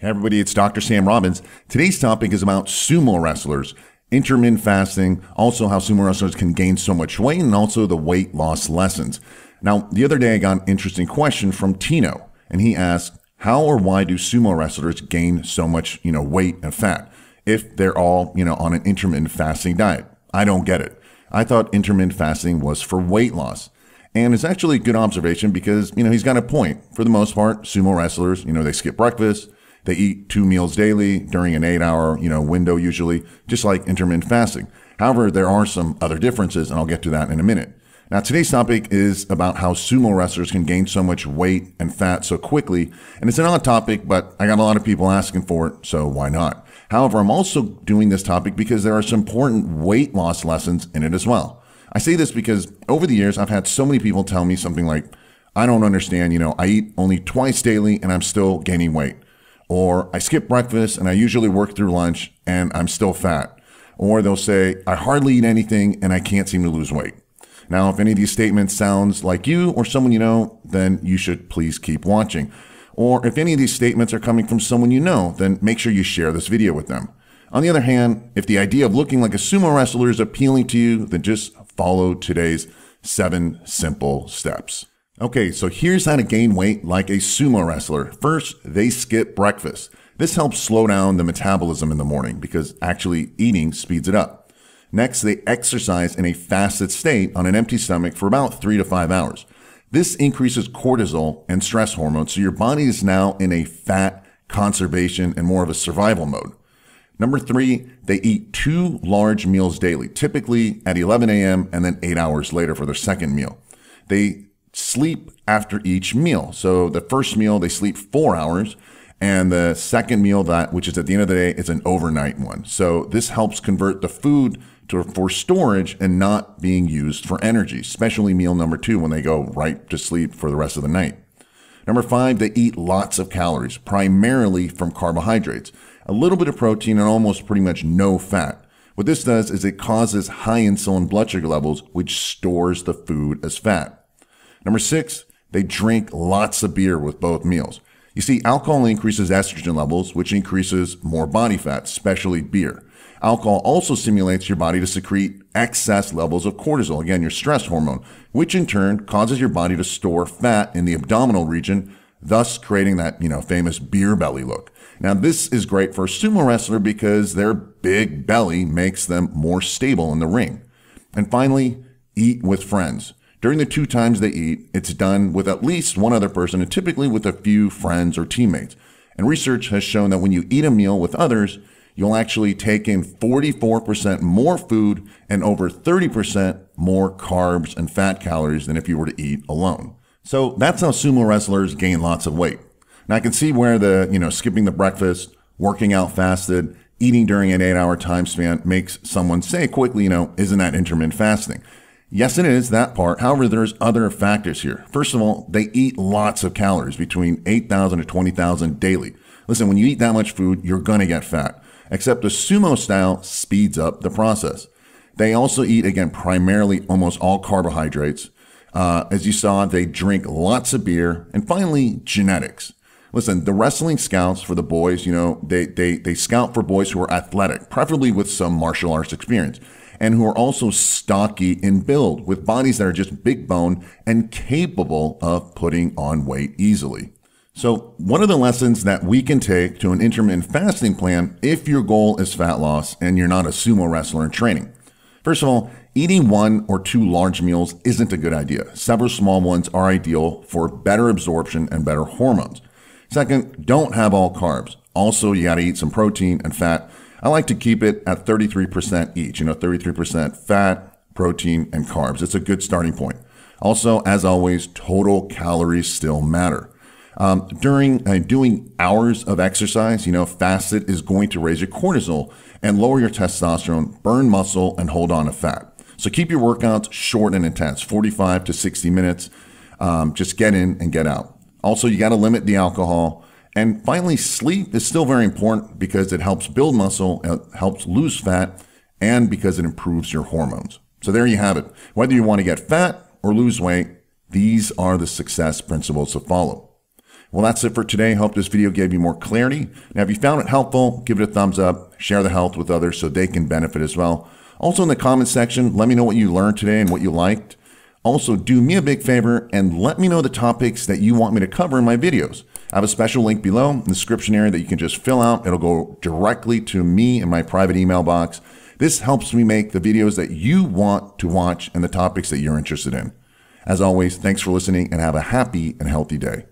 Hey everybody, it's Dr. Sam Robbins. Today's topic is about sumo wrestlers, intermittent fasting, also how sumo wrestlers can gain so much weight, and also the weight loss lessons. Now, the other day I got an interesting question from Tino, and he asked, how or why do sumo wrestlers gain so much, you know, weight and fat if they're all, you know, on an intermittent fasting diet? I don't get it. I thought intermittent fasting was for weight loss. And it's actually a good observation because, you know, he's got a point. For the most part, sumo wrestlers, you know, they skip breakfast, they eat two meals daily during an eight hour, you know, window usually, just like intermittent fasting. However, there are some other differences, and I'll get to that in a minute. Now, today's topic is about how sumo wrestlers can gain so much weight and fat so quickly. And it's an odd topic, but I got a lot of people asking for it, so why not? However, I'm also doing this topic because there are some important weight loss lessons in it as well. I say this because over the years, I've had so many people tell me something like, I don't understand, you know, I eat only twice daily and I'm still gaining weight. Or I skip breakfast and I usually work through lunch and I'm still fat. Or they'll say, I hardly eat anything and I can't seem to lose weight. Now, if any of these statements sounds like you or someone you know, then you should please keep watching. Or if any of these statements are coming from someone you know, then make sure you share this video with them. On the other hand, if the idea of looking like a sumo wrestler is appealing to you, then just follow today's seven simple steps. Okay, so here's how to gain weight like a sumo wrestler. First, they skip breakfast. This helps slow down the metabolism in the morning because actually eating speeds it up. Next, they exercise in a fasted state on an empty stomach for about three to five hours. This increases cortisol and stress hormones, so your body is now in a fat conservation and more of a survival mode. Number three, they eat two large meals daily, typically at 11 a.m. and then eight hours later for their second meal. They sleep after each meal. So the first meal, they sleep four hours. And the second meal that, which is at the end of the day, is an overnight one. So this helps convert the food to, for storage and not being used for energy, especially meal number two when they go right to sleep for the rest of the night. Number five, they eat lots of calories, primarily from carbohydrates, a little bit of protein and almost pretty much no fat. What this does is it causes high insulin blood sugar levels, which stores the food as fat. Number six, they drink lots of beer with both meals. You see, alcohol increases estrogen levels, which increases more body fat, especially beer. Alcohol also stimulates your body to secrete excess levels of cortisol, again, your stress hormone, which in turn causes your body to store fat in the abdominal region, thus creating that, you know, famous beer belly look. Now, this is great for a sumo wrestler because their big belly makes them more stable in the ring. And finally, eat with friends. During the two times they eat, it's done with at least one other person and typically with a few friends or teammates. And research has shown that when you eat a meal with others, you'll actually take in 44% more food and over 30% more carbs and fat calories than if you were to eat alone. So that's how sumo wrestlers gain lots of weight. Now I can see where the, you know, skipping the breakfast, working out fasted, eating during an eight hour time span makes someone say quickly, you know, isn't that intermittent fasting? Yes, it is that part. However, there's other factors here. First of all, they eat lots of calories, between 8,000 to 20,000 daily. Listen, when you eat that much food, you're going to get fat. Except the sumo style speeds up the process. They also eat, again, primarily almost all carbohydrates. Uh, as you saw, they drink lots of beer. And finally, genetics. Listen, the wrestling scouts for the boys, you know, they, they, they scout for boys who are athletic, preferably with some martial arts experience and who are also stocky in build with bodies that are just big bone and capable of putting on weight easily. So, what are the lessons that we can take to an intermittent fasting plan if your goal is fat loss and you're not a sumo wrestler in training? First of all, eating one or two large meals isn't a good idea. Several small ones are ideal for better absorption and better hormones. Second, don't have all carbs. Also, you got to eat some protein and fat I like to keep it at 33% each, you know, 33% fat, protein, and carbs. It's a good starting point. Also, as always, total calories still matter. Um, during uh, doing hours of exercise, you know, fasted is going to raise your cortisol and lower your testosterone, burn muscle, and hold on to fat. So keep your workouts short and intense, 45 to 60 minutes. Um, just get in and get out. Also, you got to limit the alcohol. And finally, sleep is still very important because it helps build muscle, it helps lose fat, and because it improves your hormones. So there you have it. Whether you want to get fat or lose weight, these are the success principles to follow. Well, that's it for today. Hope this video gave you more clarity. Now, if you found it helpful, give it a thumbs up, share the health with others so they can benefit as well. Also, in the comment section, let me know what you learned today and what you liked. Also, do me a big favor and let me know the topics that you want me to cover in my videos. I have a special link below in the description area that you can just fill out. It'll go directly to me in my private email box. This helps me make the videos that you want to watch and the topics that you're interested in. As always, thanks for listening and have a happy and healthy day.